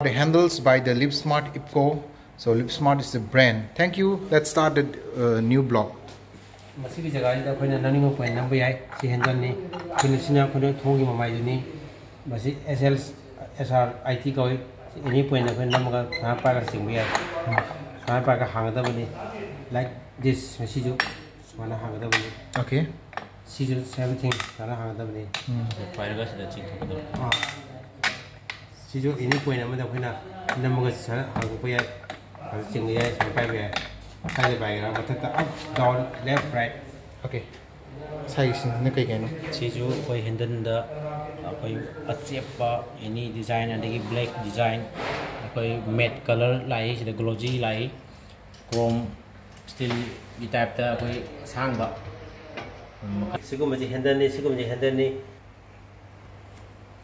The handles by the LipSmart IPCO. So LipSmart is the brand. Thank you. Let's start the uh, new blog. ꯃꯁꯤꯒꯤ ꯖꯒꯥꯁꯤꯗ ꯑꯩꯈꯣꯏꯅ ꯅꯝꯅꯤꯡꯕ point ꯅꯝꯕ ꯌꯥꯏ ꯁꯤ ꯍꯦꯟꯗꯜꯅꯤ ꯑꯩꯈꯣꯏꯅ ꯁꯤꯅ ꯑꯩꯈꯣꯏꯅ ꯊꯣꯡꯒꯤ ꯃꯃꯥꯏꯗꯨꯅꯤ ꯃꯁꯤ S L S R I T ꯀꯧꯏ ꯑꯦꯅꯤ ꯄꯣꯏꯟ ꯑꯩꯈꯣꯏꯅ ꯅꯝꯃꯒ ꯁꯨꯃꯥꯏꯅ ꯄꯥꯏꯔꯒ ꯆꯤꯡꯕ ꯌꯥꯏ ꯁꯨꯃꯥꯏꯅ ꯄꯥꯏꯔꯒ ꯍꯥꯡꯒꯗꯕꯅꯤ ꯂꯥꯏꯛ ꯗꯤꯁ ꯃꯁꯤꯁꯨ ꯁꯨꯃꯥꯏꯅ ꯍꯥꯡꯒꯗꯕꯅꯤ Okay. ꯁꯤꯁꯨ ꯁꯦꯝ ꯊꯤꯡ ꯁꯨꯃꯥꯏꯅ ꯍꯥꯡꯒꯗꯕꯅꯤ ꯄꯥꯏꯔꯒ ꯁꯤꯗ 시중 이니 보이는 뭐 그냥 이런 뭔가 전 한국 보여 아주 친구야 잘 봐야 사이드 바이랑 맞다 업 다운 레프트 라이트 오케이 사이신 내 거기는 시주 거의 핸든다 거의 아체빠 이니 디자인 안되기 블랙 디자인 거의 맷 컬러 라이 시다 글로지 라이 크롬 스틸 이 타입 다 거의 상바 시금지 핸든이 시금지 핸든이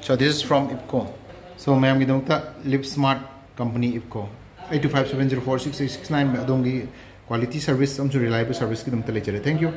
so this is from ipco so I am going to lip smart company ipco 8257046669 adongi quality service amchu reliable service ki dumta lechare thank you